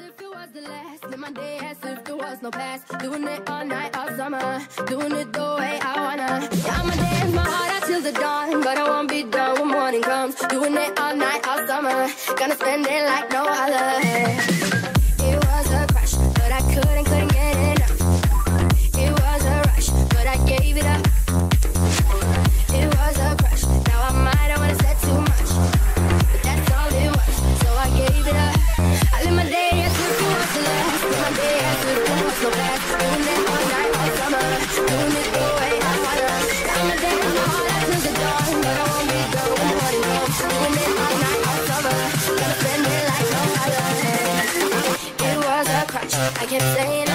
if it was the last. Live my day as if there was no past. Doing it all night, all summer. Doing it the way I wanna. Yeah, I'ma dance my heart out till the dawn. But I won't be done when morning comes. Doing it all night, all summer. Gonna spend it like no other. I kept saying